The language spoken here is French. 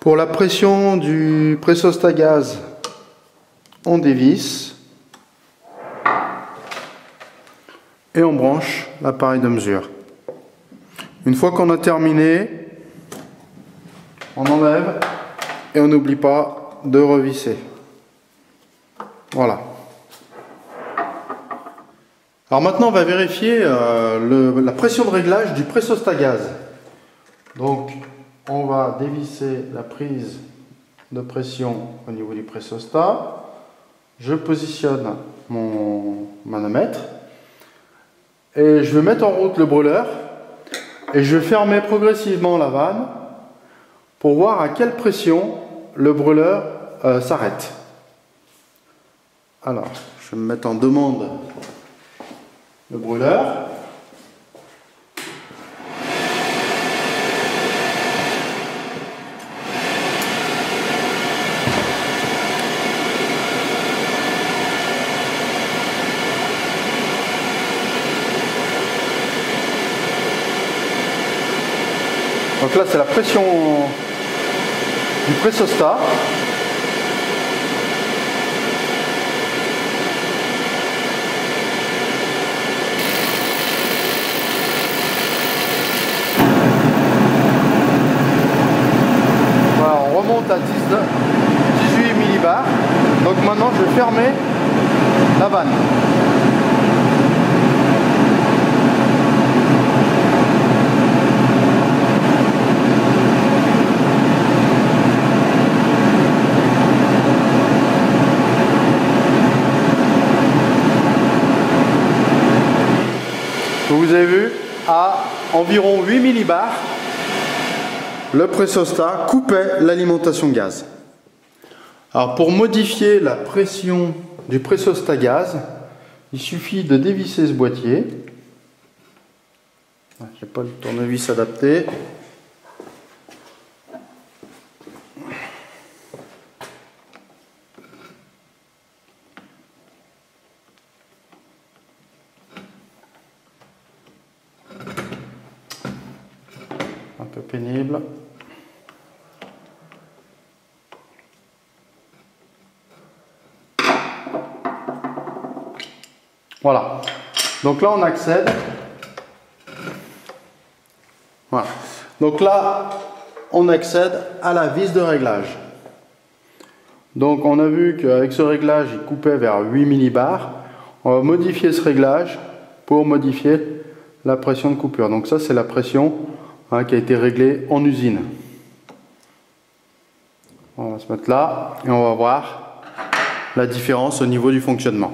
Pour la pression du pressost à gaz, on dévisse et on branche l'appareil de mesure. Une fois qu'on a terminé, on enlève et on n'oublie pas de revisser. Voilà. Alors maintenant, on va vérifier euh, la pression de réglage du pressost à gaz. Donc, on va dévisser la prise de pression au niveau du pressostat. Je positionne mon manomètre et je vais mettre en route le brûleur et je vais fermer progressivement la vanne pour voir à quelle pression le brûleur euh, s'arrête. Alors, je vais me mettre en demande le brûleur. Donc là, c'est la pression du pressostat. Voilà, on remonte à 18 millibars. Donc maintenant, je vais fermer la vanne. Vous avez vu, à environ 8 millibars, le pressostat coupait l'alimentation gaz. Alors pour modifier la pression du pressostat gaz, il suffit de dévisser ce boîtier. Ah, j'ai pas le tournevis adapté. Peu pénible. Voilà. Donc là, on accède. Voilà. Donc là, on accède à la vis de réglage. Donc on a vu qu'avec ce réglage, il coupait vers 8 millibars. On va modifier ce réglage pour modifier la pression de coupure. Donc ça, c'est la pression Hein, qui a été réglé en usine. On va se mettre là et on va voir la différence au niveau du fonctionnement.